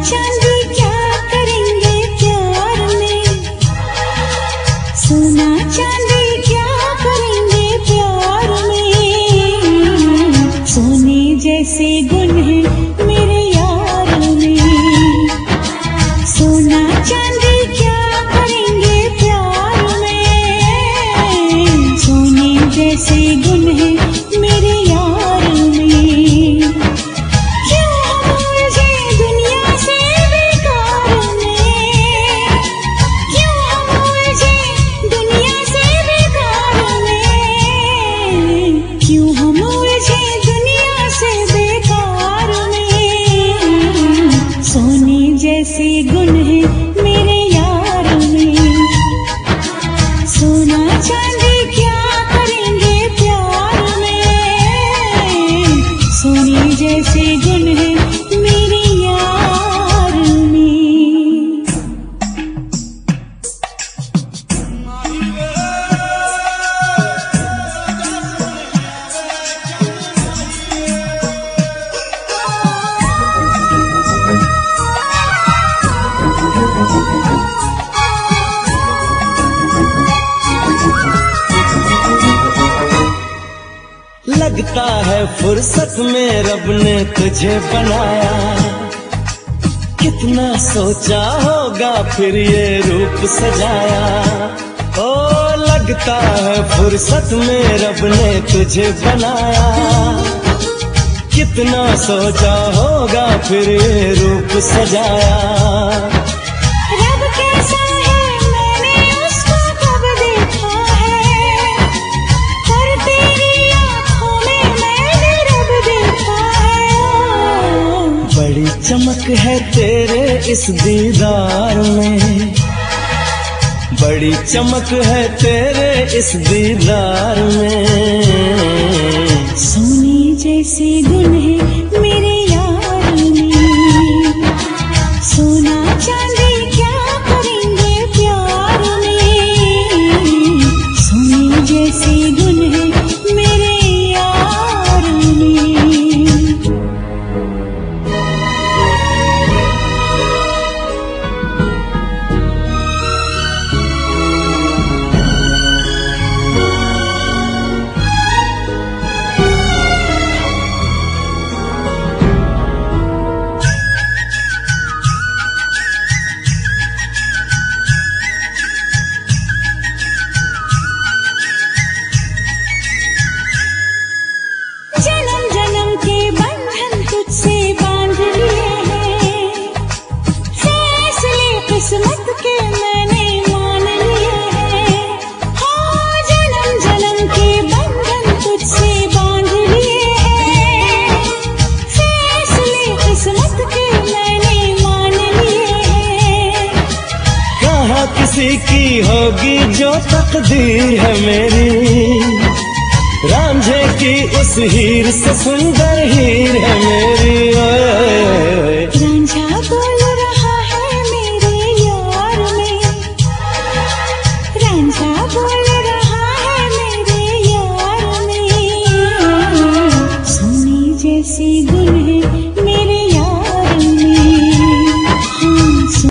चांदी क्या करेंगे चांदी क्या करेंगे जैसे गुण है मेरे यार चांदी क्या करेंगे जैसे गुण है मेरे लगता है फुर्सत में रब ने तुझे बनाया। कितना सोचा होगा फिर ये रूप सजाया। ओ, लगता है फुर्सत में रब ने तुझे बनाया। कितना सोचा होगा फिर ये रूप सजाया। चमक है तेरे इस दीदार में। बड़ी चमक है तेरे इस दीदार में। सोने जैसे गुण है मेरे यार में। सोना चांदी क्या करेंगे प्यार में? सोने जैसे गुण है मेरे यार में। किसी की होगी जो तकदीर है मेरी। रांझे की उस हीर से सुंदर हीर है मेरी, ओए।